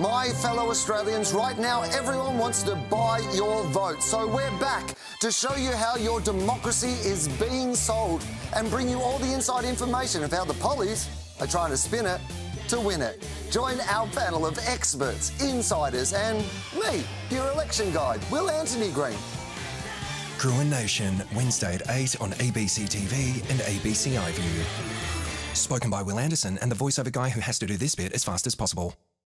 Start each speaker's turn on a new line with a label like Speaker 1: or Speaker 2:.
Speaker 1: My fellow Australians, right now everyone wants to buy your vote. So we're back to show you how your democracy is being sold and bring you all the inside information of how the pollies are trying to spin it to win it. Join our panel of experts, insiders, and me, your election guide, Wil Antony Green.
Speaker 2: Gruen Nation, Wednesday at 8 on ABC TV and ABC iView. Spoken by Wil Anderson and the voiceover guy who has to do this bit as fast as possible.